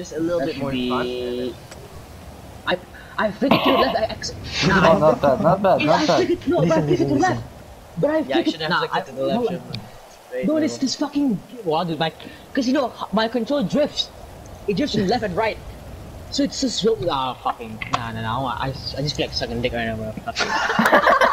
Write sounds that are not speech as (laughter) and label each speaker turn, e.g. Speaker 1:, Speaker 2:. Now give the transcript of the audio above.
Speaker 1: just a little
Speaker 2: That
Speaker 1: bit more
Speaker 2: be-
Speaker 1: fun. I I flicked to the (laughs) left. I ex- (laughs) nah,
Speaker 3: Oh, not bad, not bad, not bad.
Speaker 1: flicked it- no, but I flicked it to the left. But I
Speaker 4: Yeah, I
Speaker 1: flicked
Speaker 4: should have
Speaker 1: nah,
Speaker 4: I, to the left.
Speaker 1: no,
Speaker 4: shouldn't
Speaker 1: No, it's this fucking wow, dude. My, cause you know my control drifts. It drifts from (laughs) left and right. So it's just so ah fucking nah nah nah. I I just feel like sucking dick right now, bro.